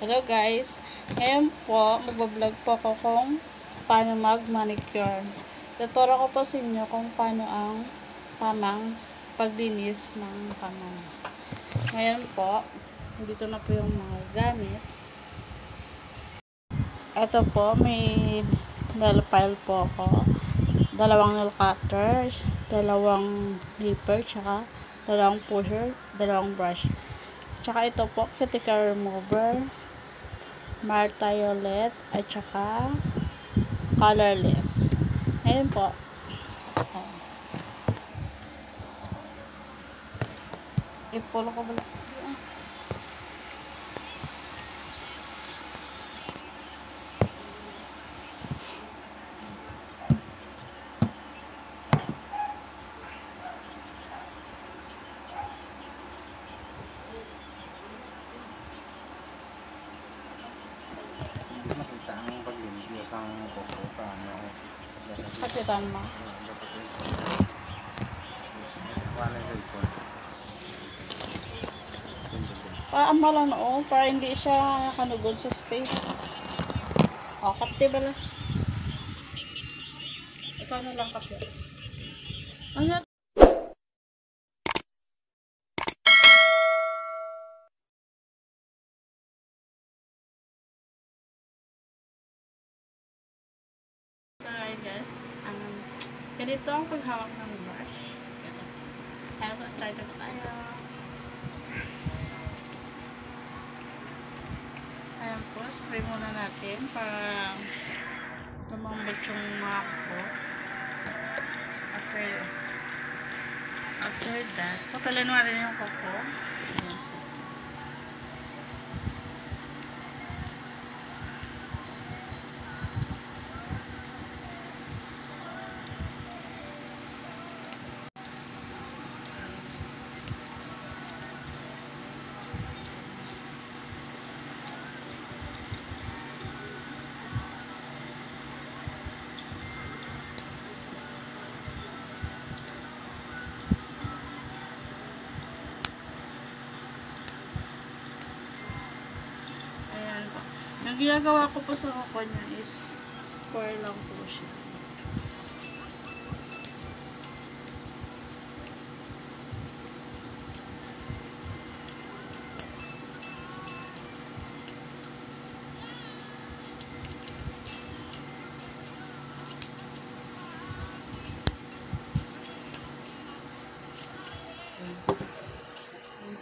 Hello guys, ngayon po magbablog po ako kung paano mag manicure. Tuturo ko po sa inyo kung paano ang tamang paglinis ng kamay. Ngayon po, dito na po yung mga gamit. Ito po, may nail file po ako. Dalawang nail cutters, dalawang clipper, tsaka dalawang pusher, dalawang brush. Tsaka ito po, cuticle remover, martiolet, at tsaka colorless. Ngayon po, ipulo ko ba Kapitan mo. Paama lang oo, para hindi siya nakanugod sa space. O, kapti ba lang? Ikaw na lang kapti. Ano? So, ayun guys, um, ganito ang paghawak ng brush. Ito. Kaya po, start na tayo. Ayan po, spray muna natin para tumambot yung mga ko. After, after that, patuloy natin yung kuko. Ginagawa ko po sa kuko niya is square lang po siya.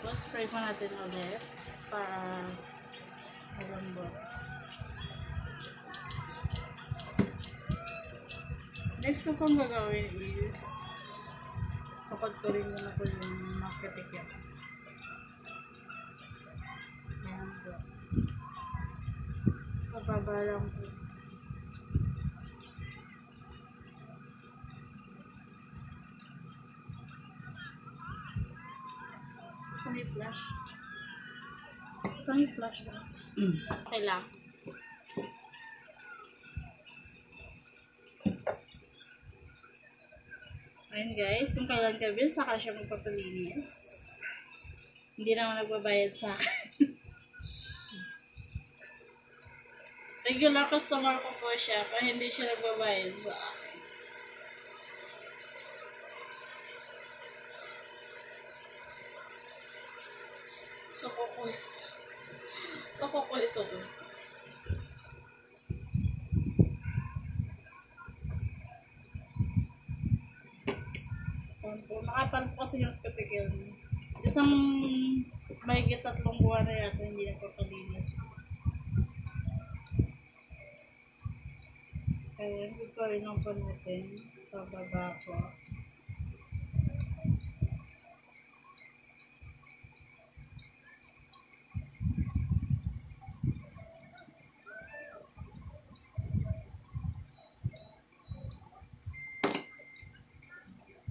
Po, spray po natin ulit Ko pong gagawin is kapag ko rin muna po yung makitikyan. Ayan po. Pababa lang po. Ito may flash. May flash ba? Okay lang. Guys, kung kailan ka bill, saka siya magpapalinis. Hindi naman nagbabayad sa akin. Regular customer ko po siya, pero hindi siya nagbabayad sa akin. So, kuko ito. So, kuko ito. Ayan po. Makapal po kasi yung katigil niya. Isang mahigit tatlong buwan na yata hindi nagpapalinis. Ayan, good pa rin ang po natin. Pababa po.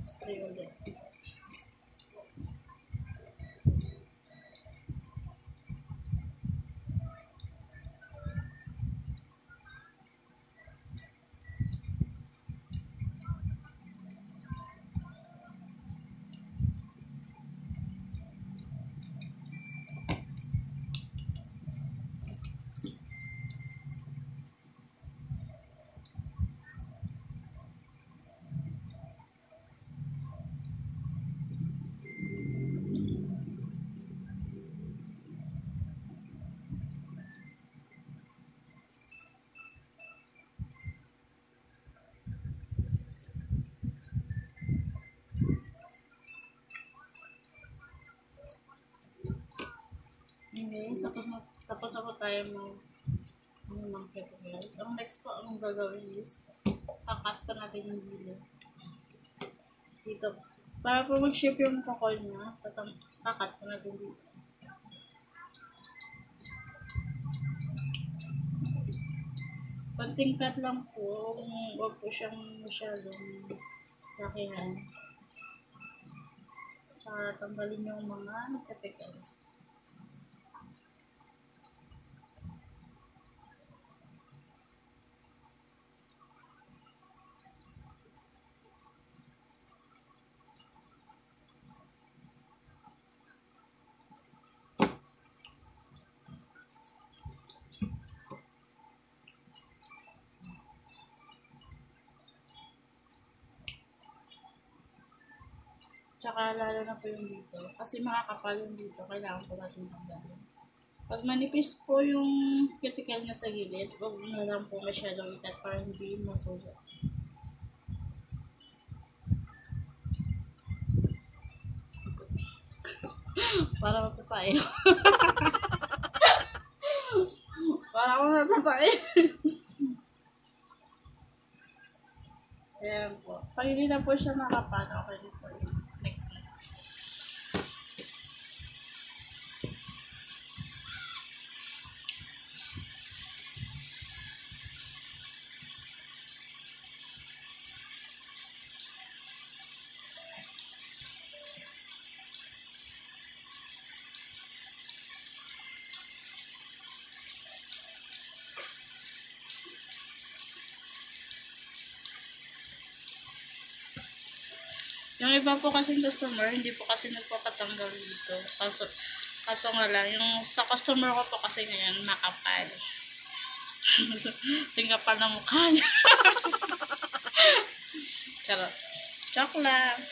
Spray ulit. Okay, tapos na, tapos na po tayo mag ano ng kettlebell. Ang next po ang gagawin is kakat pa natin yung bilo. Dito. Para po mag-shape yung kokol niya, tatang kakat pa natin dito. Konting cut lang po, huwag po siyang masyadong lakihan. Tsaka tanggalin yung mga nagkatikals. Tsaka lalo na po yung dito. Kasi makakapal yung dito. Kailangan po natin tanggalin. Pag manipis po yung cuticle niya sa gilid, huwag na lang po masyadong ikat para hindi masugat. para matatayo. para ako matatayo. Ayan po. Pag hindi na po siya nakapal, okay Yung iba po kasing customer, hindi po kasi nagpapatanggal dito. Kaso, kaso nga lang, yung sa customer ko po kasi ngayon, makapal. Singkapal na mukha niya. Charot. Joke lang.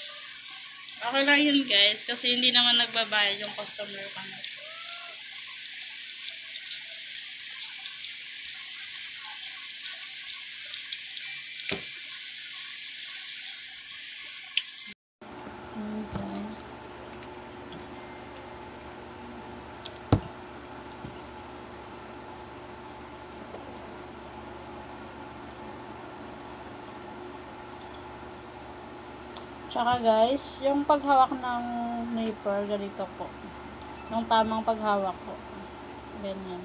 Okay lang yun guys, kasi hindi naman nagbabayad yung customer ko na to. Ayan, guys. Tsaka guys, yung paghawak ng nipper, ganito po. Yung tamang paghawak po. Ganyan.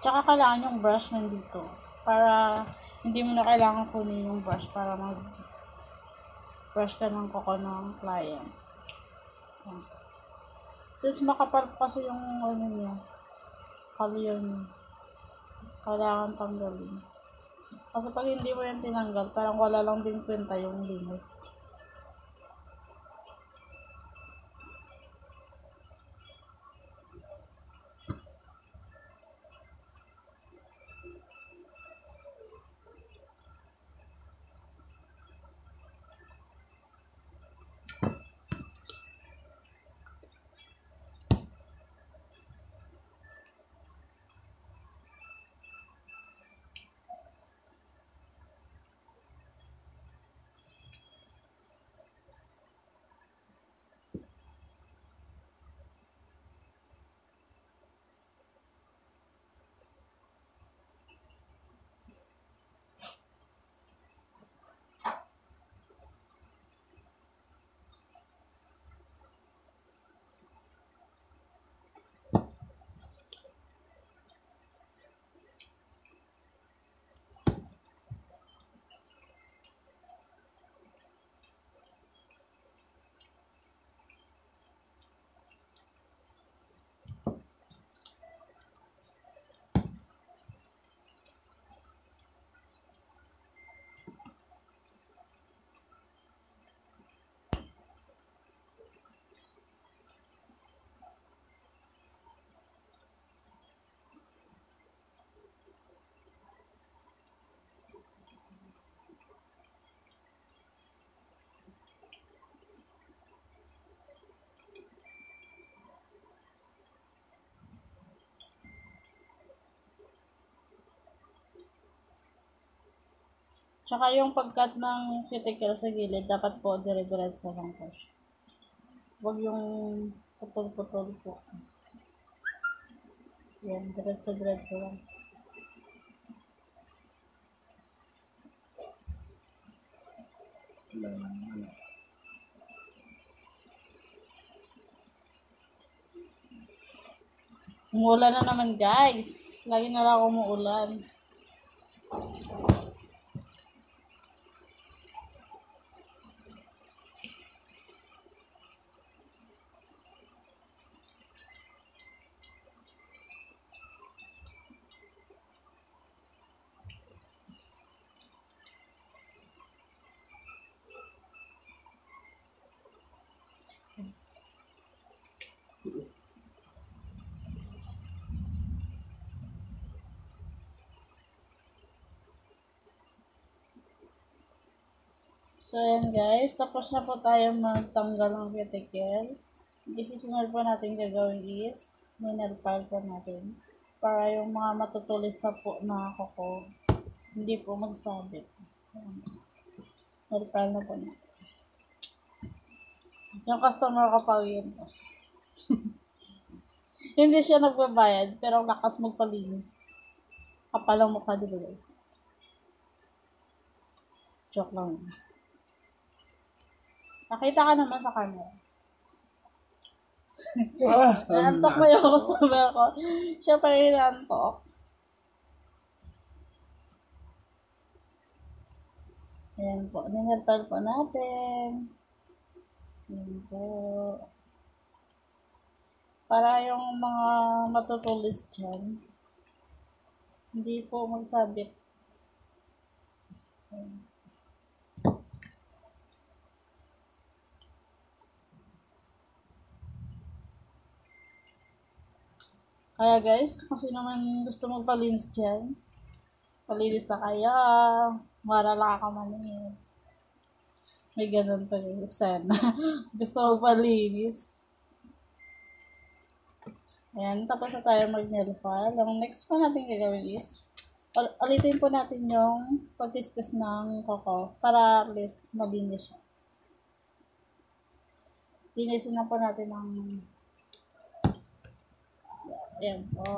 Tsaka kailangan yung brush nandito. Para hindi mo na kailangan kunin yung brush para mag brush ka ng koko ng client. Yan. Since makapal kasi yung ano niya, kalyon niya. Kailangan tanggalin. Kasi pag hindi mo yan tinanggal, parang wala lang din kwenta yung linis. Tsaka yung pagkat ng cuticle sa gilid, dapat po dire-diretso lang po siya. Huwag yung putol-putol po. Yan, diretso-diretso lang. Wala. Umuulan na naman guys. Lagi na lang umuulan. So, ayan guys. Tapos na po tayo magtanggal ng cuticle. Isisunod po natin gagawin is, minerpal po natin. Para yung mga matutulis na po na kuko, hindi po magsabit. Ayan. Minerpal na po na. Yung customer ko pa yun. hindi siya nagbabayad, pero lakas magpalinis. Kapal ang mukha, di ba guys? Joke lang. Nakita ka naman sa camera. Ah, Naantok na yung customer ko. Siya pa rin naantok. Ayan po. Ninirpal po natin. Ayan po. Para yung mga matutulis dyan, hindi po magsabit. Ayan. Kaya guys, kung sino man gusto magpalinis dyan, palinis na kaya, marala ka man eh. May ganun pa rin. Sana. gusto magpalinis. Ayan, tapos na tayo mag-nail file. Ang next pa natin gagawin is, ul- ulitin po natin yung pagkiskas ng koko para at least malinis siya. Linisin na po natin ng Ayan po.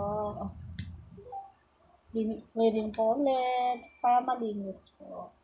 Clearing po ulit para malinis po.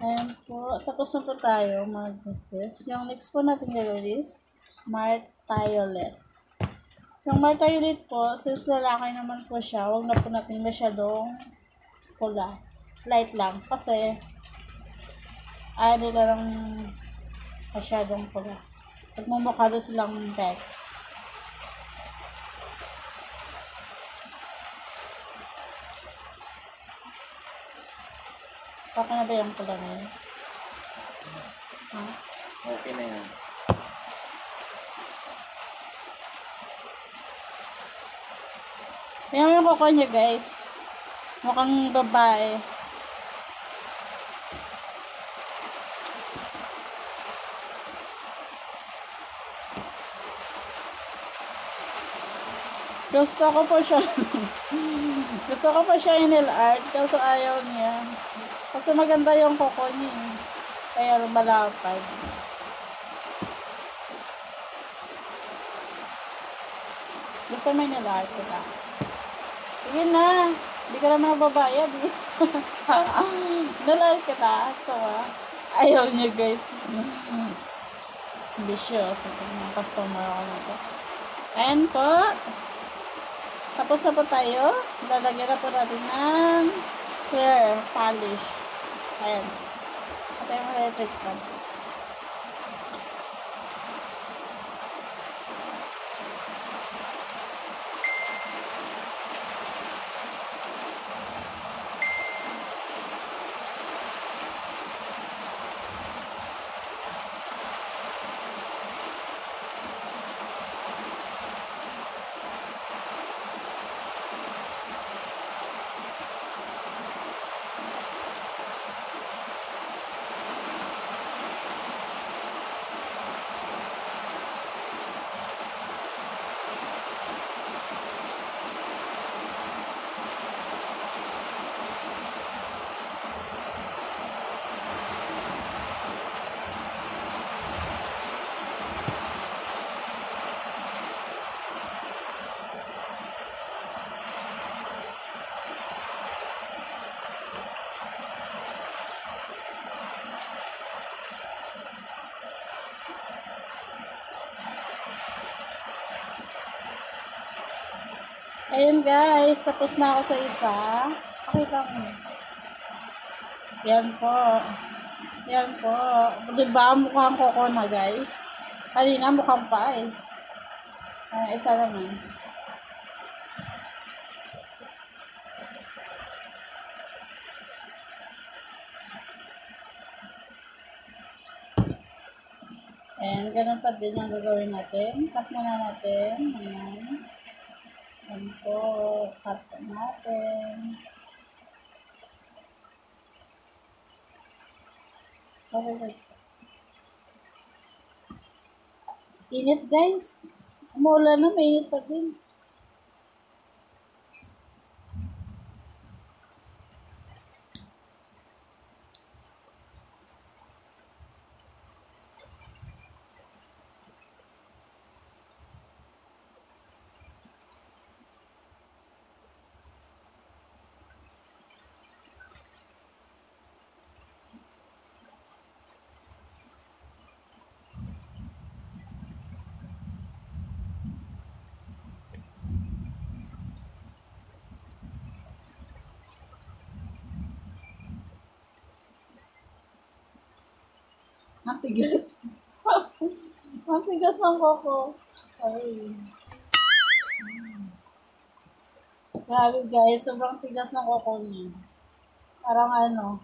Ayan po. Tapos na po tayo mag-discuss. Yung next po natin gagawin is Martiolet. Yung Martiolet po, since lalaki naman po siya, huwag na po natin masyadong pula. Slight lang. Kasi, ayaw nila ng masyadong pula. Nagmumukha doon silang pecs. Okay na ba yung pula na yun? Ha? Okay na yan. Yan yung kuko niya, guys. Mukhang babae. Gusto ko po siya. Gusto ko pa siya in art kaso ayaw niya. Kasi maganda yung kuko niya. eh. Kaya malapad. Gusto mo in art ka? Sige na. Hindi ka naman nababayad eh. Dalal kita. So, ah. Ayaw niyo guys. Vicious. Ito mga customer ako na to. Ayan po. Tapos na po tayo. Lalagyan na po natin ng clear polish. Ayan. Ito yung electric fan. Guys, tapos na ako sa isa. Pakita mo. Yan po. Yan po. Diba mukhang koko na guys? Kanina mukhang pa eh. Ah, isa naman. Ayan, ganun pa din ang gagawin natin. Cut muna natin. Ayan. Ayan po. Cut natin. Init guys. Umuulan na, mainit pa din. Ang tigas. Ang tigas ng koko. Mm. Grabe guys, sobrang tigas ng koko niya. Parang ano,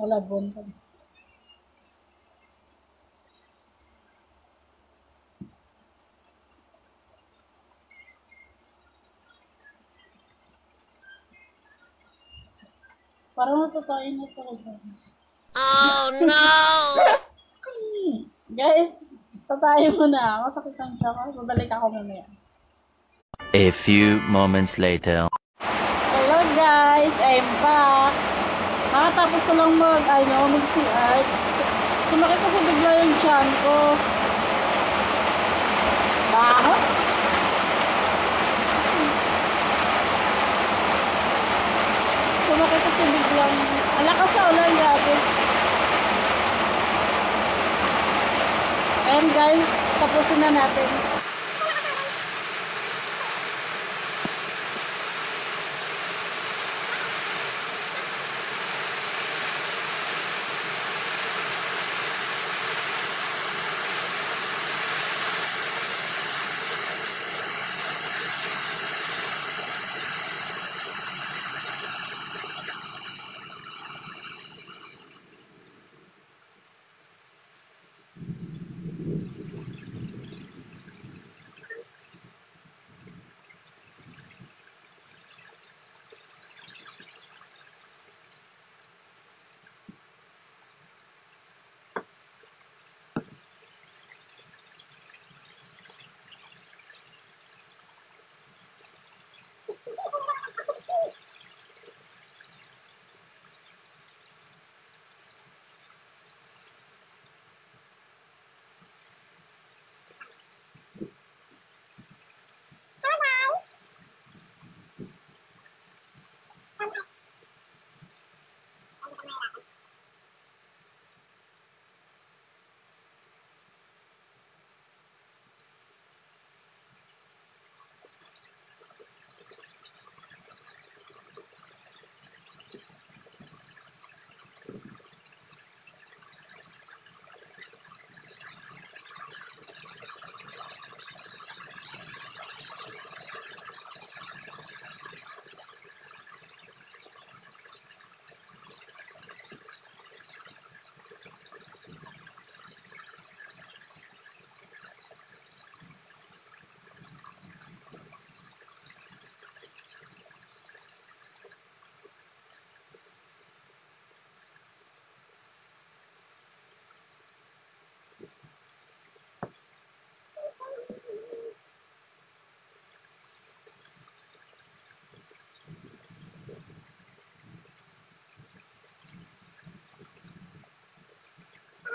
wala bon pa. Parang natutuin na talaga. Oh no! Guys, tatayo muna ako. Sakit ang ko. Babalik ako mamaya. A few moments later. Hello guys, I'm back. Nakatapos ko lang mag, ano, mag CR. Sumakit kasi bigla yung tiyan ko. Baho? Sumakit kasi biglang, alakas sa ulan grabe. Ayan guys, tapusin na natin.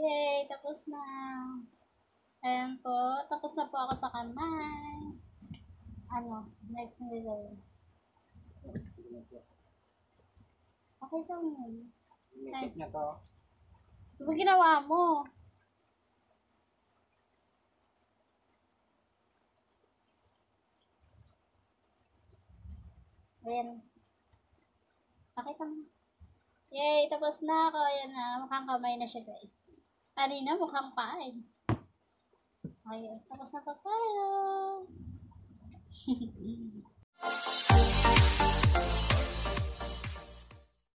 Yay! Tapos na. Ayan po. Tapos na po ako sa kamay. Ano? Next na gagawin. Okay lang yun. Mikit niya to. Ano ba ginawa mo? rin. Pakita mo. Yay, tapos na ako. Ayan na, mukhang kamay na siya guys. Kanina mukhang paa eh. Okay guys, tapos na po tayo.